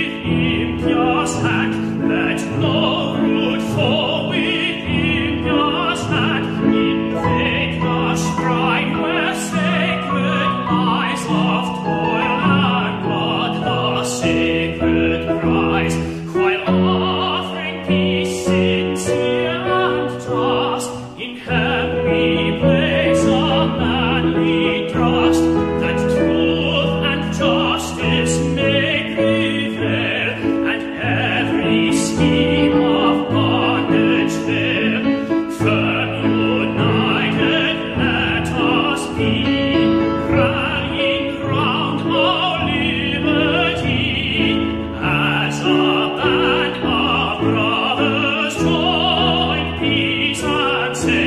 mit ihm ja Herzen.